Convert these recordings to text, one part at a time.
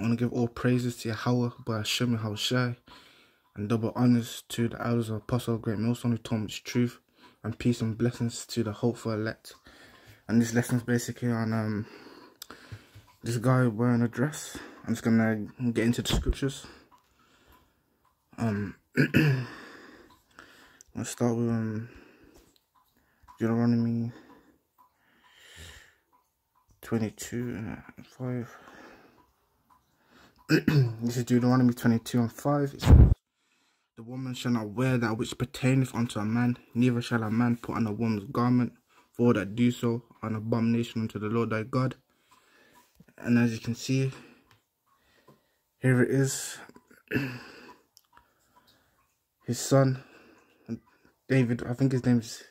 I want to give all praises to Yahweh by Hashem Yahushai and double honors to the elders of Apostle of Great Millstone who told me truth and peace and blessings to the hopeful elect. And this lesson is basically on um this guy wearing a dress. I'm just gonna get into the scriptures. Um let's start with um Deuteronomy 22 and 5. this is Deuteronomy 22 and 5. It says, The woman shall not wear that which pertaineth unto a man, neither shall a man put on a woman's garment, for that do so an abomination unto the Lord thy God. And as you can see, here it is. his son, David, I think his name's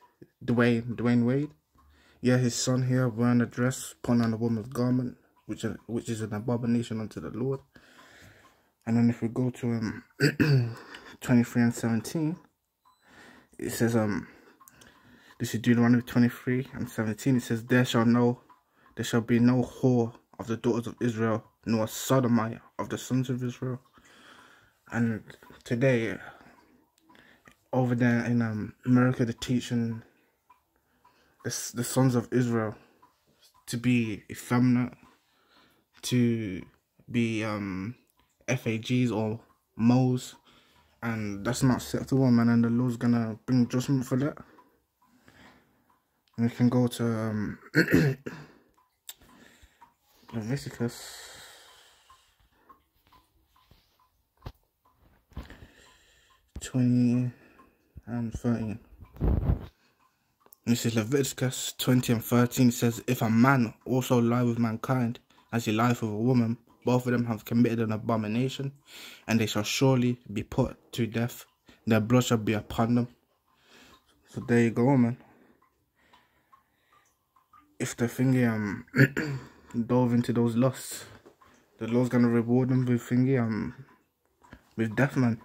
Dwayne, Dwayne Wade. Yeah, his son here wearing a dress, putting on a woman's garment, which which is an abomination unto the Lord. And then if we go to um 23 and 17, it says um this is Deuteronomy 23 and 17. It says, There shall no there shall be no whore of the daughters of Israel, nor sodomite of the sons of Israel. And today over there in um America they're teaching the, the sons of Israel to be effeminate, to be um, FAGs or moles, and that's not acceptable, man. And the Lord's gonna bring judgment for that. And we can go to um, Leviticus. Twenty and thirteen. This is Leviticus 20 and 13 says, If a man also lie with mankind, as he lieth with a woman, both of them have committed an abomination, and they shall surely be put to death. Their blood shall be upon them. So there you go, man. If the thingy um dove into those lusts, the Lord's gonna reward them with thingy um with death, man.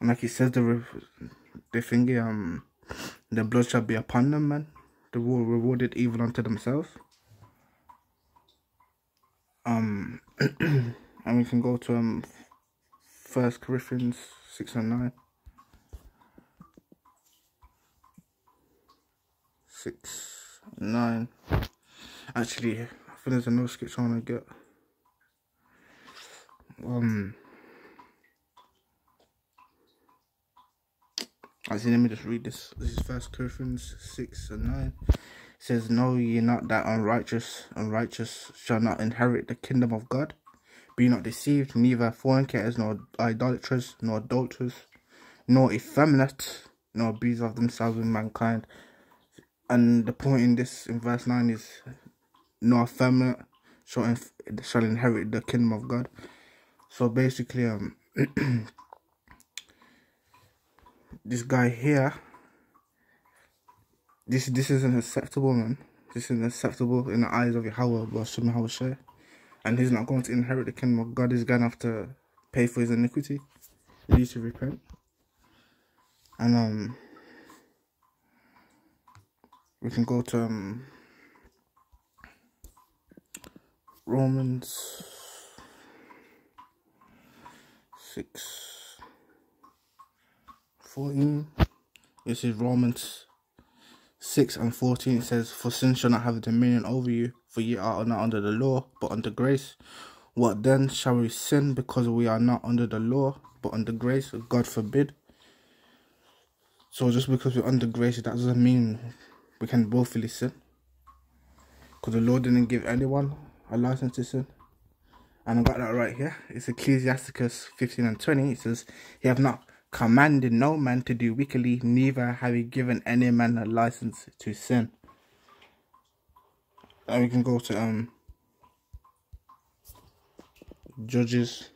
And like he says, the the thingy um the blood shall be upon them, man. The will rewarded evil unto themselves. Um, and we can go to um, First Corinthians six and nine. Six nine. Actually, I think there's another scripture I want to get. Um. Actually, let me just read this. This is First Corinthians 6 and 9. Says, Know ye not that unrighteous, unrighteous shall not inherit the kingdom of God? Be not deceived, neither fornicators, nor idolaters, nor adulterers, nor effeminate, nor abuse of themselves with mankind. And the point in this, in verse 9, is, No effeminate shall, shall inherit the kingdom of God. So basically, um, this guy here this this isn't acceptable man. This isn't acceptable in the eyes of Yahweh but share, and he's not going to inherit the kingdom of God. He's gonna have to pay for his iniquity. He needs to repent. And um we can go to um Romans 6 14. This is Romans 6 and 14. It says, For sin shall not have dominion over you, for ye are not under the law, but under grace. What then shall we sin because we are not under the law, but under grace? God forbid. So just because we're under grace, that doesn't mean we can willfully sin. Because the Lord didn't give anyone a license to sin. And I got that right here. It's Ecclesiasticus 15 and 20. It says, He have not commanded no man to do wickedly, neither have he given any man a license to sin. And we can go to um Judges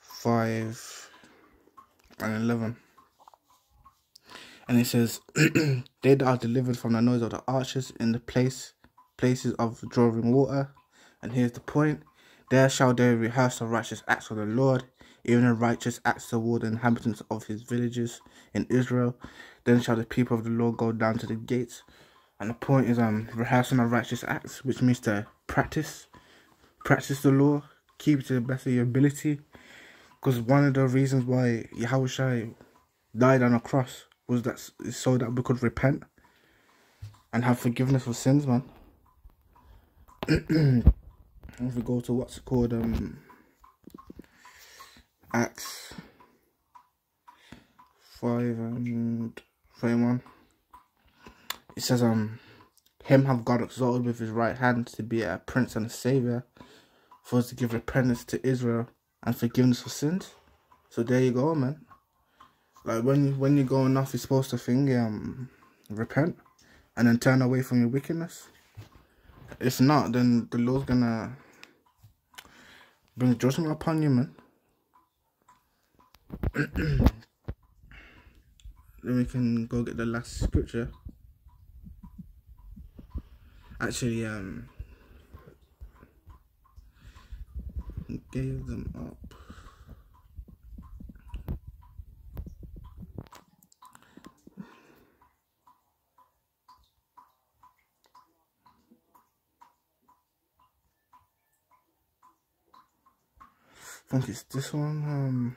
five and eleven. And it says, They that are delivered from the noise of the archers in the place places of drawing water. And here's the point there shall they rehearse the righteous acts of the Lord, even the righteous acts toward the inhabitants of his villages in Israel. Then shall the people of the Lord go down to the gates And the point is um rehearsing of righteous acts, which means to practice, practice the law, keep it to the best of your ability. Because one of the reasons why Yahushua died on a cross was that so that we could repent and have forgiveness of sins, man. if we go to what's called um Acts five and thirty one. It says um him have God exalted with his right hand to be a prince and a savior, for us to give repentance to Israel and forgiveness for sins. So there you go, man. Like when you when you're going off, you're supposed to think um repent and then turn away from your wickedness. If not, then the Lord's gonna bring judgment upon you, man. then we can go get the last scripture. Actually, um, gave them up. I think it's this one. Um,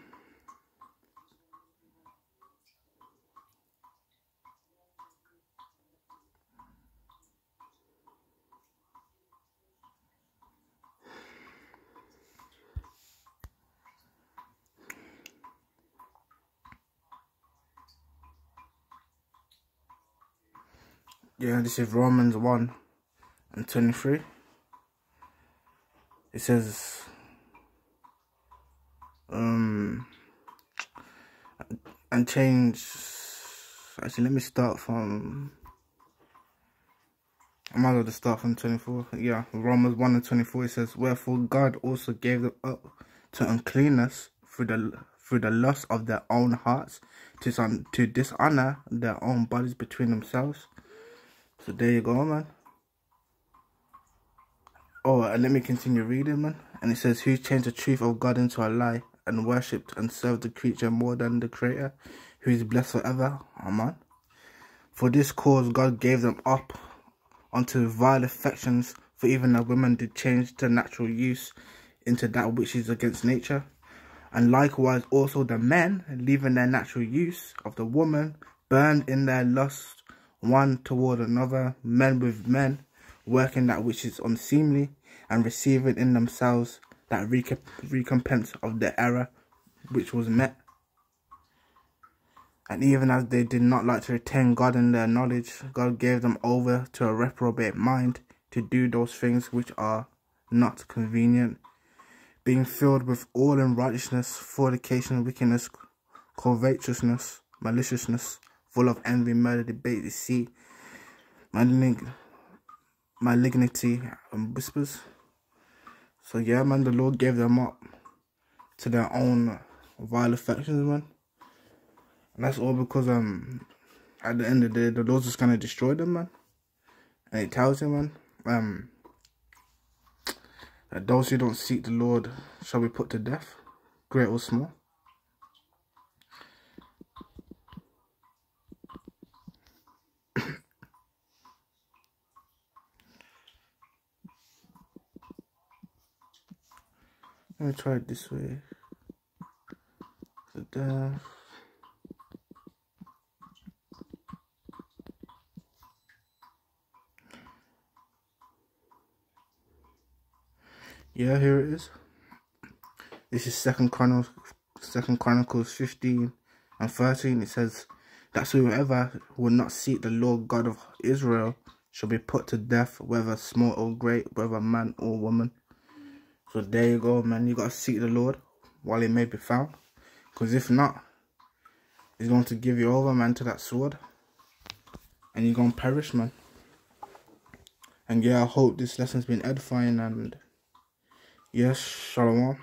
yeah, this is Romans 1 and 23. It says, um, and change, actually, let me start from, I might as well just start from 24. Yeah, Romans 1 and 24, it says, Wherefore God also gave them up to uncleanness through the through the lust of their own hearts, to, some to dishonor their own bodies between themselves so there you go, man. Oh, and let me continue reading, man. And it says, Who changed the truth of God into a lie and worshipped and served the creature more than the creator, who is blessed forever. Amen. For this cause God gave them up unto vile affections, for even the women did change the natural use into that which is against nature. And likewise also the men, leaving their natural use of the woman, burned in their lust one toward another, men with men, working that which is unseemly, and receiving in themselves that recompense of the error which was met. And even as they did not like to retain God in their knowledge, God gave them over to a reprobate mind to do those things which are not convenient, being filled with all unrighteousness, fornication, wickedness, covetousness, maliciousness, full of envy, murder, debate, deceit, malign malignity, and whispers. So yeah, man, the Lord gave them up to their own vile affections, man. And that's all because um at the end of the day the Lord just gonna destroy them, man. And it tells you, man, um that those who don't seek the Lord shall be put to death, great or small. Let me try it this way. So Yeah, here it is. This is Second Chronicles, Second Chronicles 15 and 13. It says, That whoever will not seek the Lord God of Israel shall be put to death, whether small or great, whether man or woman. So there you go, man. You got to seek the Lord while he may be found. Because if not, he's going to give you over, man, to that sword. And you're going to perish, man. And yeah, I hope this lesson's been edifying. And yes, shalom.